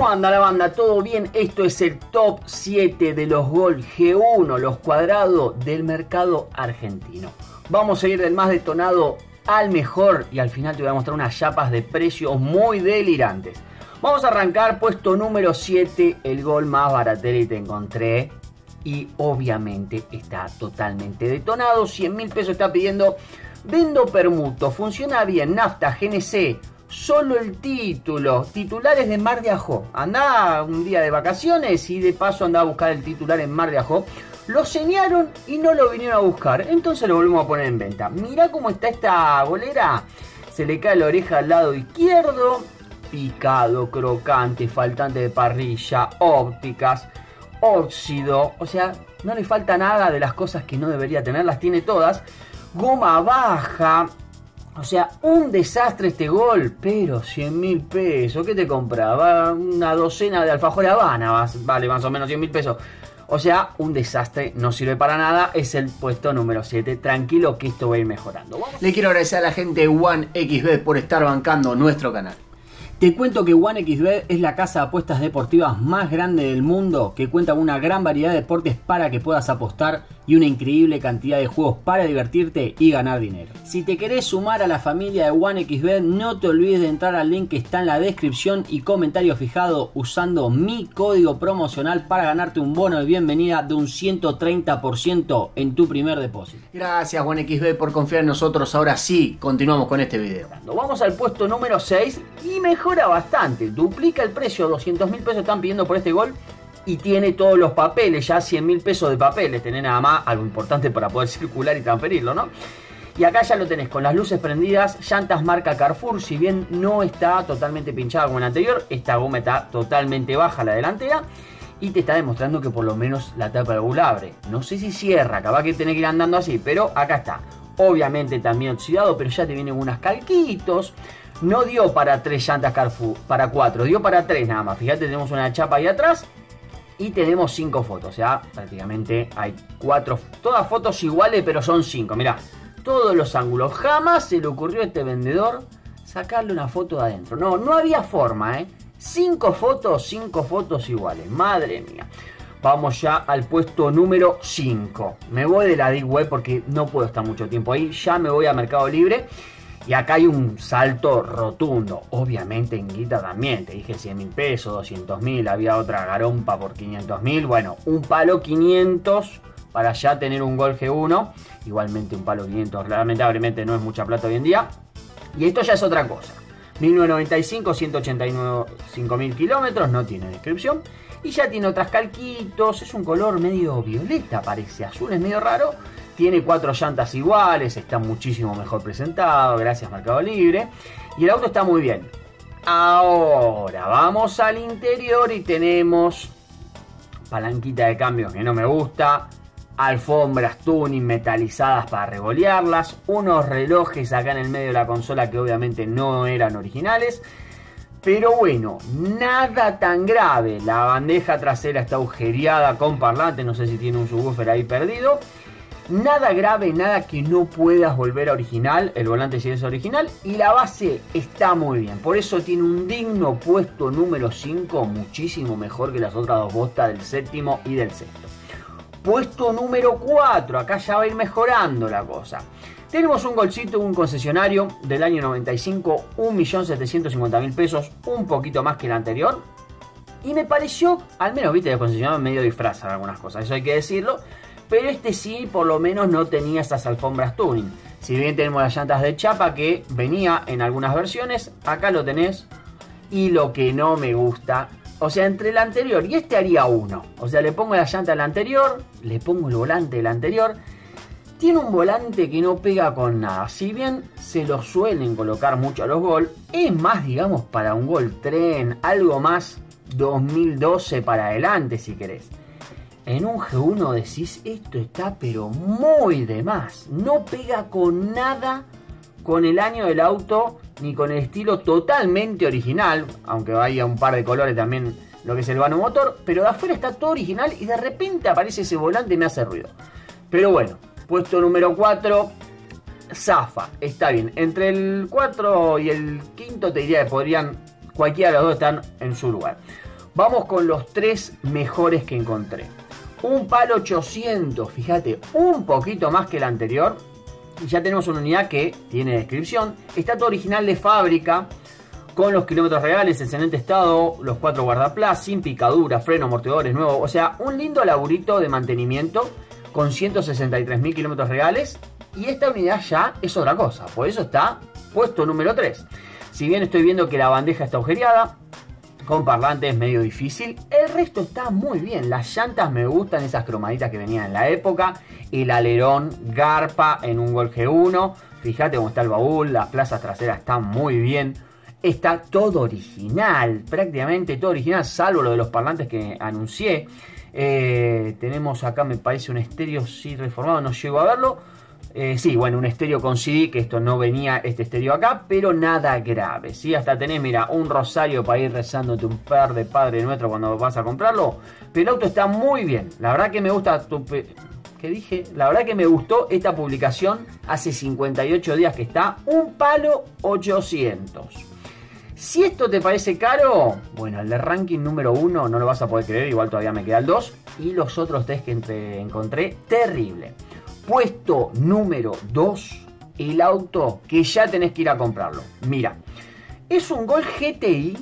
¿Cómo anda la banda? ¿Todo bien? Esto es el top 7 de los Gol G1, los cuadrados del mercado argentino. Vamos a ir del más detonado al mejor y al final te voy a mostrar unas chapas de precios muy delirantes. Vamos a arrancar puesto número 7, el gol más baratero y te encontré. Y obviamente está totalmente detonado. 100 mil pesos está pidiendo. Vendo permuto. Funciona bien. Nafta, GNC. Solo el título. Titulares de Mar de Ajó. Anda un día de vacaciones y de paso anda a buscar el titular en Mar de Ajó. Lo señaron y no lo vinieron a buscar. Entonces lo volvemos a poner en venta. Mirá cómo está esta bolera. Se le cae la oreja al lado izquierdo picado, crocante, faltante de parrilla, ópticas, óxido, o sea, no le falta nada de las cosas que no debería tener, las tiene todas. Goma baja, o sea, un desastre este gol, pero 100 mil pesos, ¿qué te compraba? Una docena de alfajor Habana, vale más o menos 100 mil pesos. O sea, un desastre, no sirve para nada, es el puesto número 7. Tranquilo que esto va a ir mejorando. Le quiero agradecer a la gente de One XB por estar bancando nuestro canal. Te cuento que OneXBet es la casa de apuestas deportivas más grande del mundo que cuenta con una gran variedad de deportes para que puedas apostar y una increíble cantidad de juegos para divertirte y ganar dinero. Si te querés sumar a la familia de OneXBet, no te olvides de entrar al link que está en la descripción y comentario fijado usando mi código promocional para ganarte un bono de bienvenida de un 130% en tu primer depósito. Gracias OneXBet por confiar en nosotros. Ahora sí, continuamos con este video. Vamos al puesto número 6 y mejor bastante. Duplica el precio, 200 mil pesos están pidiendo por este gol. Y tiene todos los papeles, ya 100 mil pesos de papeles. Tenés nada más algo importante para poder circular y transferirlo, ¿no? Y acá ya lo tenés con las luces prendidas, llantas marca Carrefour, si bien no está totalmente pinchada como el anterior, esta goma está totalmente baja la delantera y te está demostrando que por lo menos la tapa del abre. No sé si cierra, acaba que tener que ir andando así, pero acá está. Obviamente también oxidado, pero ya te vienen unas calquitos. No dio para tres llantas Carrefour, para cuatro, dio para tres nada más. Fíjate, tenemos una chapa ahí atrás y tenemos cinco fotos. O sea, prácticamente hay cuatro, todas fotos iguales, pero son cinco. Mirá, todos los ángulos. Jamás se le ocurrió a este vendedor sacarle una foto de adentro. No, no había forma, ¿eh? Cinco fotos, cinco fotos iguales. Madre mía. Vamos ya al puesto número 5. Me voy de la Deep Web porque no puedo estar mucho tiempo ahí. Ya me voy a Mercado Libre. Y acá hay un salto rotundo. Obviamente en guita también. Te dije 100 mil pesos, 200 mil. Había otra garompa por 500 mil. Bueno, un palo 500 para ya tener un Gol G1. Igualmente un palo 500 lamentablemente no es mucha plata hoy en día. Y esto ya es otra cosa. 1995, 185 mil kilómetros, no tiene descripción. Y ya tiene otras calquitos, es un color medio violeta, parece azul, es medio raro. Tiene cuatro llantas iguales, está muchísimo mejor presentado, gracias Mercado Libre. Y el auto está muy bien. Ahora vamos al interior y tenemos palanquita de cambio que no me gusta, alfombras tuning metalizadas para revolearlas, unos relojes acá en el medio de la consola que obviamente no eran originales. Pero bueno, nada tan grave. La bandeja trasera está agujereada con parlante, no sé si tiene un subwoofer ahí perdido. Nada grave, nada que no puedas volver a original. El volante sí es original. Y la base está muy bien. Por eso tiene un digno puesto número 5. Muchísimo mejor que las otras dos botas del séptimo y del sexto. Puesto número 4. Acá ya va a ir mejorando la cosa. Tenemos un golcito, un concesionario del año 95. 1.750.000 pesos. Un poquito más que el anterior. Y me pareció, al menos viste, de concesionario medio disfrazar algunas cosas. Eso hay que decirlo pero este sí por lo menos no tenía estas alfombras tuning. Si bien tenemos las llantas de chapa que venía en algunas versiones, acá lo tenés. Y lo que no me gusta, o sea, entre el anterior y este haría uno. O sea, le pongo la llanta al anterior, le pongo el volante del anterior. Tiene un volante que no pega con nada. Si bien se lo suelen colocar mucho a los Gol, es más, digamos, para un Gol Tren, algo más 2012 para adelante si querés en un G1 decís, esto está pero muy de más. No pega con nada con el año del auto ni con el estilo totalmente original, aunque vaya un par de colores también lo que es el vano motor, pero de afuera está todo original y de repente aparece ese volante y me hace ruido. Pero bueno, puesto número 4, Zafa, está bien. Entre el 4 y el quinto te diría que podrían, cualquiera de los dos están en su lugar. Vamos con los tres mejores que encontré. Un palo 800, fíjate, un poquito más que el anterior. Ya tenemos una unidad que tiene descripción. Está todo original de fábrica, con los kilómetros reales, excelente estado, los cuatro guardaplas, sin picadura, freno, amortiguadores nuevos. O sea, un lindo laburito de mantenimiento con 163.000 kilómetros reales. Y esta unidad ya es otra cosa, por eso está puesto número 3. Si bien estoy viendo que la bandeja está agujereada, con parlantes medio difícil. El resto está muy bien. Las llantas me gustan, esas cromaditas que venían en la época. El alerón garpa en un Gol G1. Fíjate cómo está el baúl, las plazas traseras están muy bien. Está todo original, prácticamente todo original, salvo lo de los parlantes que anuncié. Eh, tenemos acá, me parece, un estéreo sí reformado, no llego a verlo. Eh, sí, bueno, un estéreo con CD, que esto no venía este estéreo acá, pero nada grave, ¿sí? Hasta tenés, mira, un rosario para ir rezándote un par de Padre Nuestro cuando vas a comprarlo. Pero el auto está muy bien, la verdad que me gusta tu... ¿Qué dije? La verdad que me gustó esta publicación hace 58 días que está, un palo 800. Si esto te parece caro, bueno, el de ranking número 1 no lo vas a poder creer, igual todavía me queda el 2. Y los otros test que encontré, terrible. Puesto número 2, el auto que ya tenés que ir a comprarlo. Mira, es un Gol GTI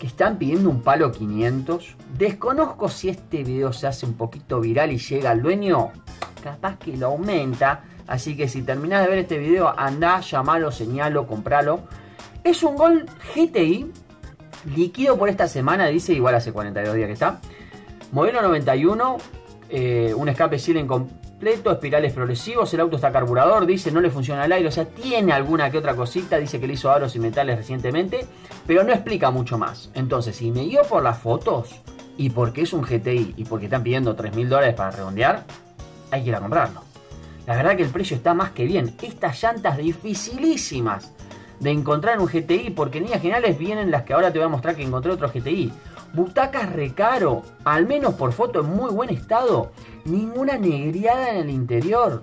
que están pidiendo un palo 500. Desconozco si este video se hace un poquito viral y llega al dueño. Capaz que lo aumenta. Así que si terminás de ver este video, anda, llamalo, señalo, compralo. Es un Gol GTI líquido por esta semana, dice, igual hace 42 días que está. Modelo 91, eh, un escape con espirales progresivos, el auto está carburador, dice no le funciona el aire, o sea, tiene alguna que otra cosita, dice que le hizo aros y metales recientemente, pero no explica mucho más. Entonces, si me guío por las fotos y porque es un GTI y porque están pidiendo 3 mil dólares para redondear, hay que ir a comprarlo. La verdad que el precio está más que bien. Estas llantas dificilísimas de encontrar en un GTI, porque en líneas generales vienen las que ahora te voy a mostrar que encontré otro GTI. Butacas recaro, al menos por foto en muy buen estado, ninguna negriada en el interior.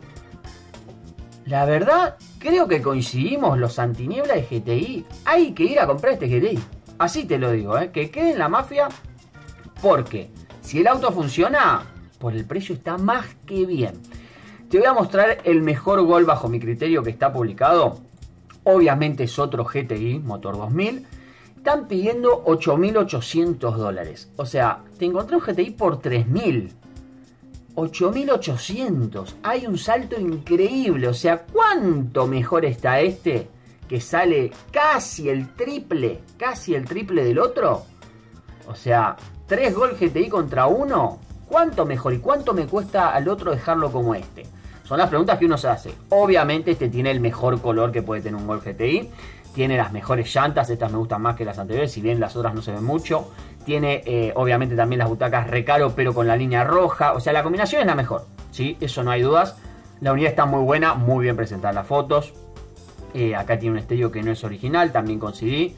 La verdad, creo que coincidimos los antiniebla de GTI. Hay que ir a comprar este GTI. Así te lo digo, ¿eh? que quede en la mafia porque si el auto funciona, por el precio está más que bien. Te voy a mostrar el mejor gol bajo mi criterio que está publicado. Obviamente es otro GTI, motor 2000 están pidiendo 8.800 dólares. O sea, te encontré un GTI por 3.000. 8.800. Hay un salto increíble. O sea, ¿cuánto mejor está este? Que sale casi el triple. Casi el triple del otro. O sea, 3 Gol GTI contra 1. ¿Cuánto mejor? ¿Y cuánto me cuesta al otro dejarlo como este? Son las preguntas que uno se hace. Obviamente este tiene el mejor color que puede tener un Gol GTI tiene las mejores llantas, estas me gustan más que las anteriores, si bien las otras no se ven mucho. Tiene eh, obviamente también las butacas recaro, pero con la línea roja. O sea, la combinación es la mejor, ¿sí? Eso no hay dudas. La unidad está muy buena, muy bien presentada las fotos. Eh, acá tiene un estéreo que no es original, también con. Eh,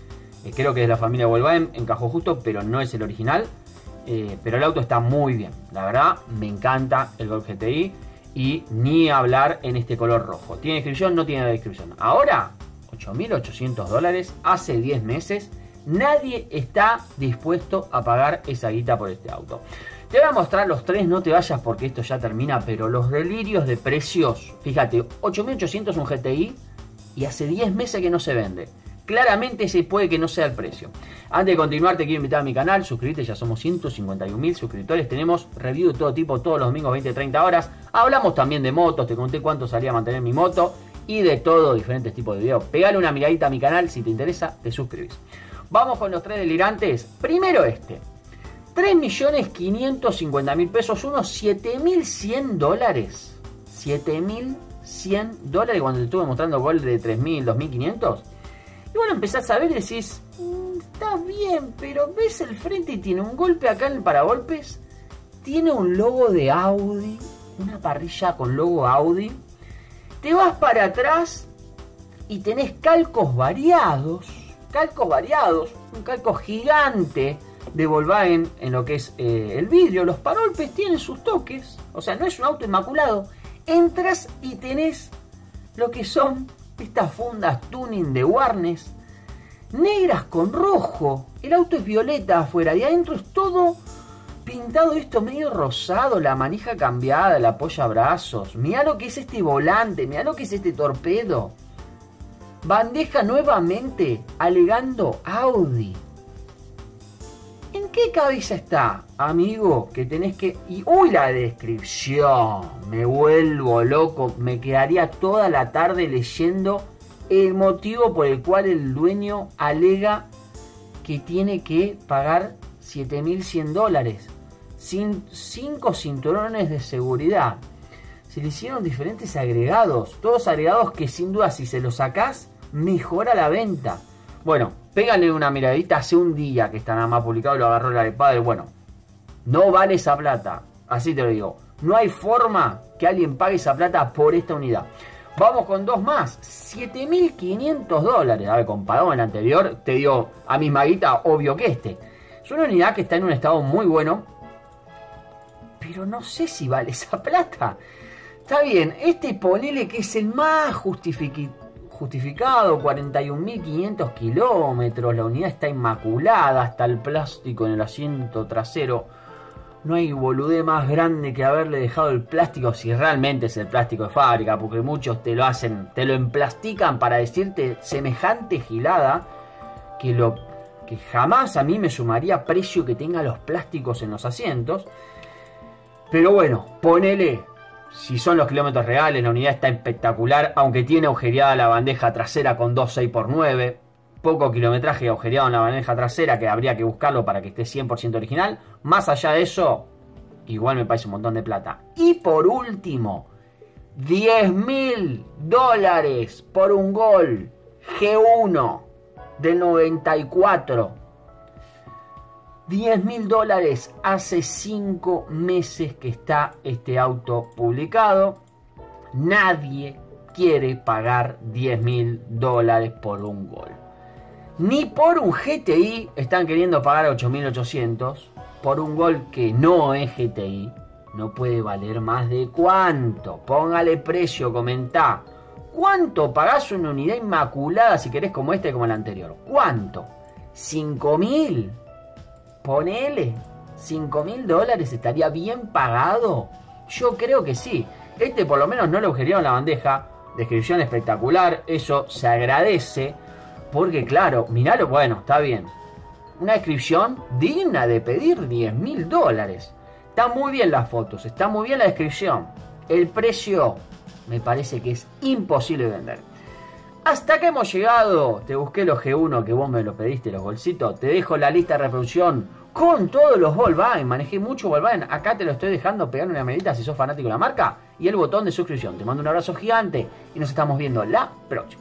creo que es de la familia Volkswagen, encajó justo, pero no es el original. pero el auto está muy bien, la verdad, me encanta el Golf GTI. Y ni hablar en este color rojo. ¿Tiene descripción? No tiene descripción. Ahora 8.800 dólares hace 10 meses. Nadie está dispuesto a pagar esa guita por este auto. Te voy a mostrar los tres, no te vayas porque esto ya termina, pero los delirios de precios. Fíjate, 8.800 un GTI y hace 10 meses que no se vende. Claramente se puede que no sea el precio. Antes de continuar te quiero invitar a mi canal, suscríbete, ya somos 151.000 suscriptores, tenemos review de todo tipo todos los domingos 20-30 horas. Hablamos también de motos, te conté cuánto salía a mantener mi moto y de todo, diferentes tipos de videos. Pegale una miradita a mi canal, si te interesa, te suscribís. Vamos con los tres delirantes. Primero este. 3.550.000 pesos, unos 7.100 dólares. 7.100 dólares cuando te estuve mostrando gol de 3.000, 2.500. Y bueno, empezás a ver y decís, mm, está bien, pero ves el frente y tiene un golpe acá en el paragolpes. Tiene un logo de Audi, una parrilla con logo Audi te vas para atrás y tenés calcos variados, calcos variados, un calco gigante de Volkswagen en lo que es eh, el vidrio, los parolpes tienen sus toques, o sea, no es un auto inmaculado. Entras y tenés lo que son estas fundas tuning de Warnes, negras con rojo, El auto es violeta afuera y adentro es todo pintado esto medio rosado, la manija cambiada, el brazos. Mira lo que es este volante, mira lo que es este torpedo. Bandeja nuevamente alegando Audi. ¿En qué cabeza está, amigo? Que tenés que... Y uy, la descripción. Me vuelvo loco. Me quedaría toda la tarde leyendo el motivo por el cual el dueño alega que tiene que pagar 7.100 dólares. Cinco cinturones de seguridad. Se le hicieron diferentes agregados. Todos agregados que sin duda si se los sacás mejora la venta. Bueno, pégale una miradita hace un día que está nada más publicado, lo agarró la de padre. Bueno, no vale esa plata. Así te lo digo. No hay forma que alguien pague esa plata por esta unidad. Vamos con dos más. 7.500 dólares. A ver, comparado con el anterior, te dio a misma guita, obvio que este. Es una unidad que está en un estado muy bueno. Pero no sé si vale esa plata. Está bien, este ponele que es el más justificado justificado, 41.500 kilómetros, la unidad está inmaculada, hasta el plástico en el asiento trasero. No hay bolude más grande que haberle dejado el plástico si realmente es el plástico de fábrica, porque muchos te lo hacen, te lo emplastican para decirte semejante gilada que lo que jamás a mí me sumaría precio que tenga los plásticos en los asientos. Pero bueno, ponele si son los kilómetros reales, la unidad está espectacular, aunque tiene agujereada la bandeja trasera con 2 6x9. Poco kilometraje agujereado en la bandeja trasera que habría que buscarlo para que esté 100% original. Más allá de eso, igual me parece un montón de plata. Y por último, 10 mil dólares por un gol G1 del 94 10 mil dólares hace 5 meses que está este auto publicado. Nadie quiere pagar 10 mil dólares por un gol. Ni por un GTI están queriendo pagar 8.800. Por un gol que no es GTI. No puede valer más de cuánto. Póngale precio, comentá. ¿Cuánto pagás una unidad inmaculada si querés como este como el anterior? ¿Cuánto? ¿5 mil? Ponele, 5 mil dólares estaría bien pagado. Yo creo que sí. Este por lo menos no lo en la bandeja. Descripción espectacular, eso se agradece. Porque claro, miralo, bueno, está bien. Una descripción digna de pedir 10 mil dólares. Está muy bien las fotos, está muy bien la descripción. El precio me parece que es imposible vender. Hasta que hemos llegado. Te busqué los G1 que vos me lo pediste, los bolsitos. Te dejo la lista de reproducción con todos los Volkswagen. Manejé mucho Volkswagen. Acá te lo estoy dejando pegar una medita si sos fanático de la marca. Y el botón de suscripción. Te mando un abrazo gigante y nos estamos viendo la próxima.